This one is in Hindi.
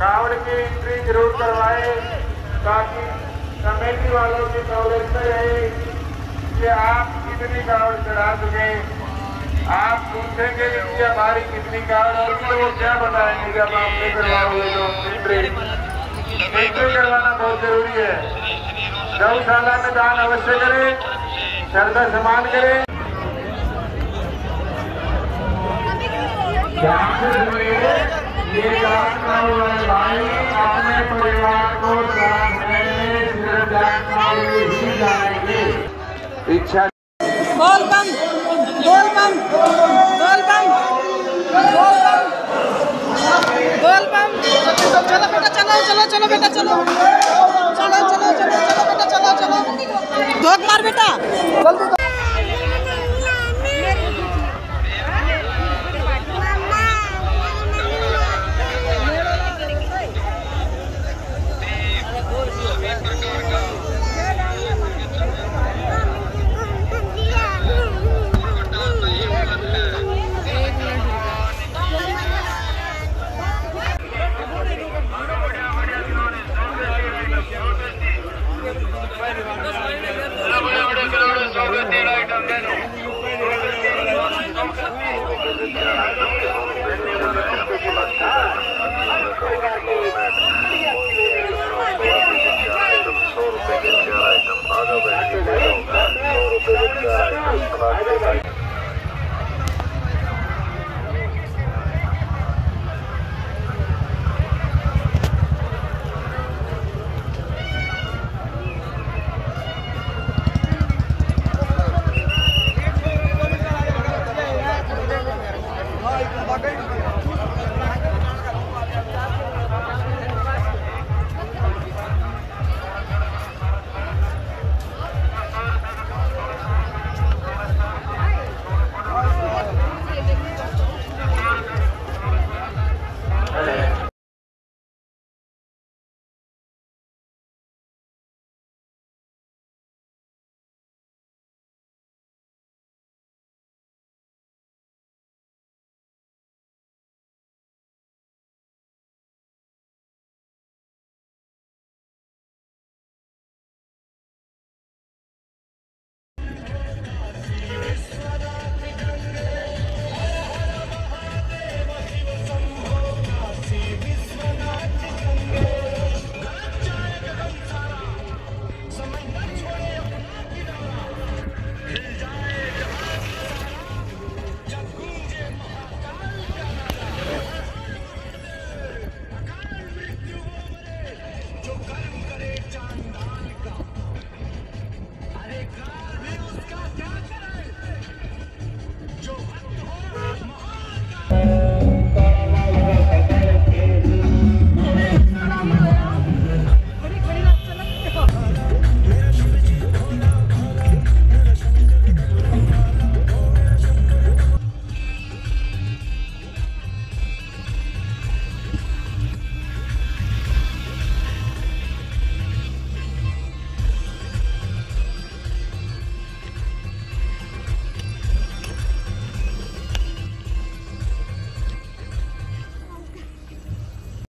कावड़ की एंट्री ज़रूर करवाए, ताकि कमेटी वालों की नॉलेज में रहे कि आप कितनी कावड़ चढ़ा चुके आप पूछेंगे कि हमारी कितनी कावड़ और तो वो क्या बताएँगे जब आप नहीं करवाओगे तो एंट्री करवाना बहुत ज़रूरी है। गौशाला में दान अवश्य करें श्रद्धा समान करें। ये भाई अपने परिवार को सिर्फ़ जाएँगे इच्छा बोल बम बोल बम बोल बम बोल बम बोल बम चलो बेटा चलो चलो चलो बेटा चलो चलो चलो चलो चलो बेटा चलो चलो धोख मार बेटा। जल्दी